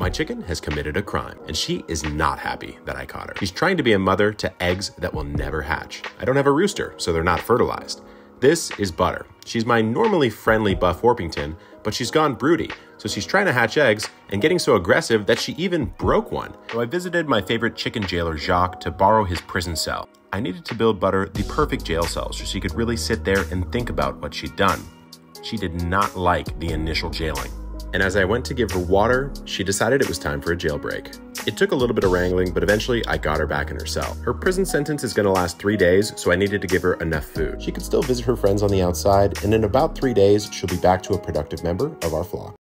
My chicken has committed a crime, and she is not happy that I caught her. She's trying to be a mother to eggs that will never hatch. I don't have a rooster, so they're not fertilized. This is Butter. She's my normally friendly Buff Orpington, but she's gone broody, so she's trying to hatch eggs and getting so aggressive that she even broke one. So I visited my favorite chicken jailer Jacques to borrow his prison cell. I needed to build Butter the perfect jail cell so she could really sit there and think about what she'd done. She did not like the initial jailing and as I went to give her water, she decided it was time for a jailbreak. It took a little bit of wrangling, but eventually I got her back in her cell. Her prison sentence is gonna last three days, so I needed to give her enough food. She could still visit her friends on the outside, and in about three days, she'll be back to a productive member of our flock.